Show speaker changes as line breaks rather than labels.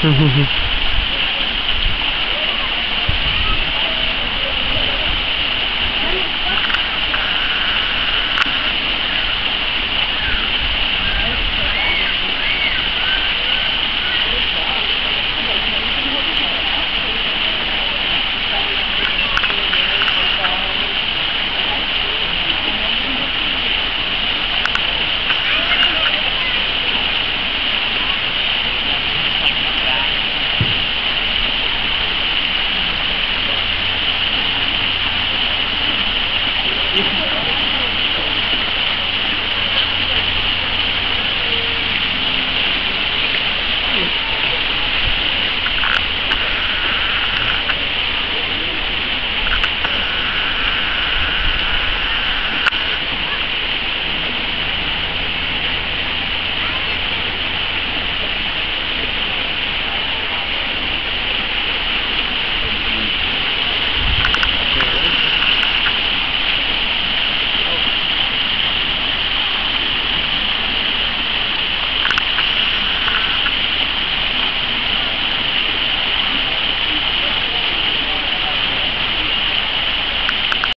哼哼哼